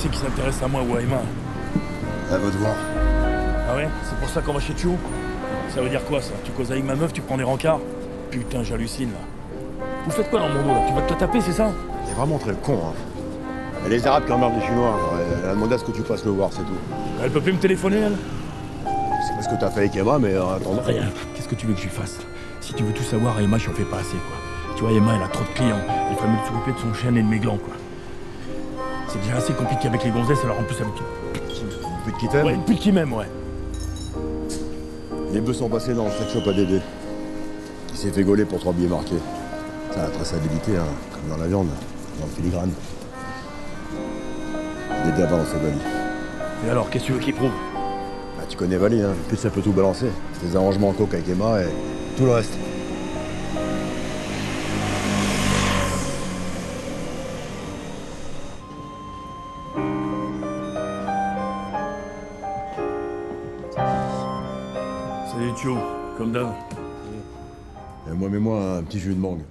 c'est qui s'intéresse à moi ou à Emma À votre voir. Ah ouais C'est pour ça qu'on va chez Chou Ça veut dire quoi ça? Tu causes avec ma meuf, tu prends des rencarts? Putain, j'hallucine là. Vous faites quoi dans mon dos là? Tu vas te la taper, c'est ça? Il est vraiment très con, hein. Et les Arabes qui emmerdent les Chinois, elle a demandé à ce que tu passes le voir, c'est tout. Elle peut plus me téléphoner, elle? C'est pas ce que t'as fait avec Emma, mais en attendant. Rien. Qu'est-ce que tu veux que je lui fasse? Si tu veux tout savoir, Emma, je en fais pas assez, quoi. Tu vois, Emma, elle a trop de clients. Il ferait mieux s'occuper de son chien et de mes glands, quoi. C'est déjà assez compliqué avec les gonzesses, alors en plus avec Plus de qui t'aime Ouais, une pute qui m'aime, ouais. Les bœufs sont passés dans le sex shop à Dédé. Il s'est fait gauler pour trois billets marqués. Ça a la traçabilité, hein, comme dans la viande, dans le filigrane. Dédé a balancé Vali. Et alors, qu'est-ce que tu veux qu'il prouve? Bah, tu connais Vali, hein. Plus ça peut tout balancer. C'est des arrangements en coke avec Emma et tout le reste. Salut, Tio. Comme d'hab. Et moi, mets-moi un petit jus de mangue.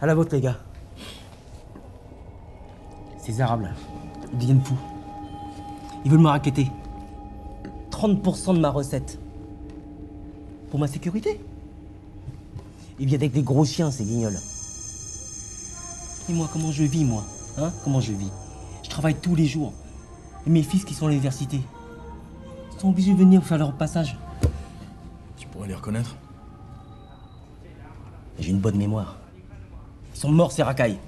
À la vôtre, les gars. Ces Arabes, là, ils deviennent fous. Ils veulent me raqueter. 30% de ma recette. Pour ma sécurité. Ils viennent avec des gros chiens, ces guignols. Et moi, comment je vis, moi Hein Comment je vis Je travaille tous les jours. Et mes fils qui sont à l'université, ils sont obligés de venir faire leur passage. Tu pourrais les reconnaître? J'ai une bonne mémoire. Ils sont morts, ces racailles.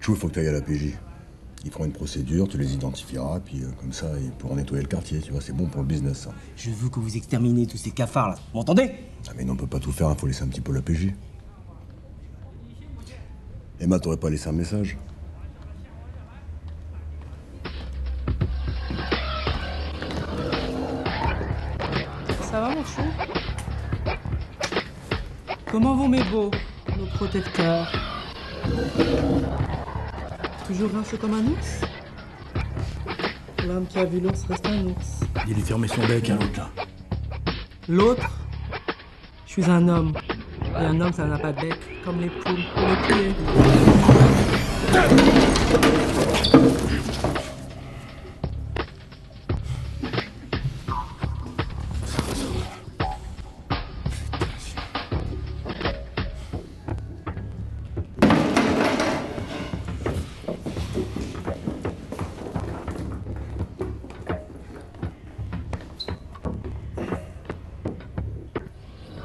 Chou, il faut que tu ailles à la PJ. Ils feront une procédure, tu les identifieras, puis euh, comme ça, ils pourront nettoyer le quartier, tu vois, c'est bon pour le business, ça. Je veux que vous exterminiez tous ces cafards, là. Vous m'entendez? Ah mais non, on peut pas tout faire, il faut laisser un petit peu la PJ. Emma, t'aurais pas laissé un message? Ça va mon chou? Comment vont mes beaux, nos protecteurs? Toujours rinçé comme un ours L'homme qui a vu l'ours reste un ours. Il est fermé son bec, hein, l'autre là. L'autre, je suis un homme. Et un homme, ça n'a pas de bec, comme les poules ou les poulets.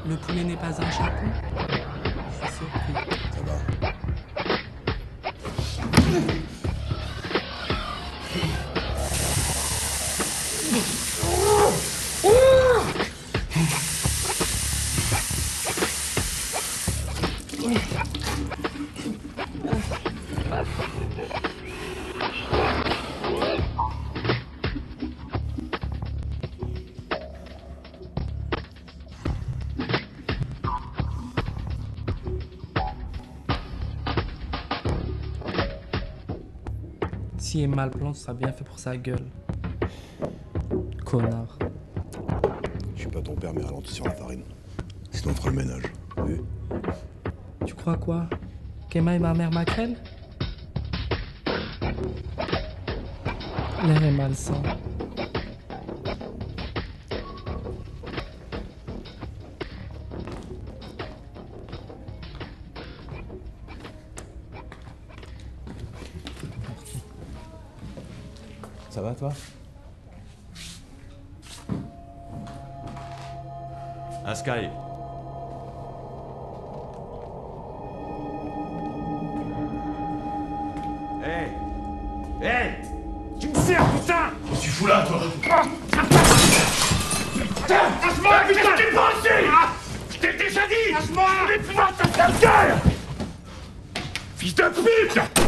Le poulet n'est pas un chapeau Je suis surpris. Ça va. Si est mal plan, ce sera bien fait pour sa gueule. Connard. Je suis pas ton père, mais ralentis sur la farine. Sinon, on fera le ménage. Oui. Tu crois quoi? Qu'Emma est ma mère maquerelle L'air est malsain. Ça va, toi? Un Sky. Hé! Hé! Tu me sers, putain! Qu'est-ce que tu fous là, toi. Lâche-moi, putain! Qu'est-ce que tu penses Je t'ai déjà dit! Lâche-moi! Vais pouvoir te faire gueule! Fils de pute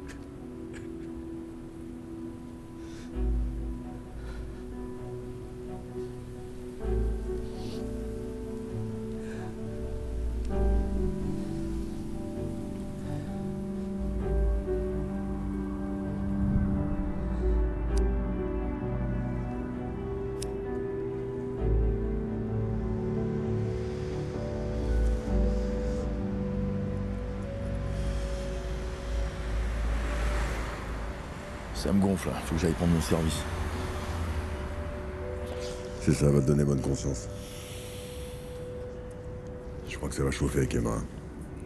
Ça me gonfle, là. Faut que j'aille prendre mon service. C'est ça, va te donner bonne conscience. Je crois que ça va chauffer avec Emma.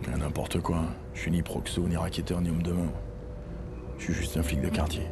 Ah, N'importe quoi. Je suis ni proxo, ni racketteur, ni homme de main. Je suis juste un flic de quartier.